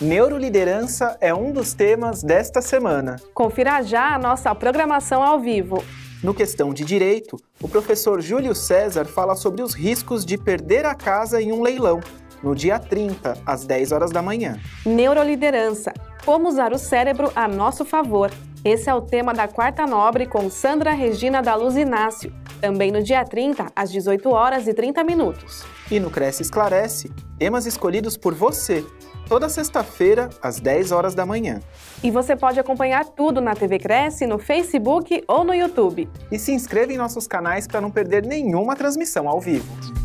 Neuroliderança é um dos temas desta semana. Confira já a nossa programação ao vivo. No Questão de Direito, o professor Júlio César fala sobre os riscos de perder a casa em um leilão, no dia 30, às 10 horas da manhã. Neuroliderança. Como usar o cérebro a nosso favor. Esse é o tema da Quarta Nobre com Sandra Regina da Luz Inácio, também no dia 30, às 18 horas e 30 minutos. E no Cresce Esclarece, temas escolhidos por você, toda sexta-feira, às 10 horas da manhã. E você pode acompanhar tudo na TV Cresce, no Facebook ou no YouTube. E se inscreva em nossos canais para não perder nenhuma transmissão ao vivo.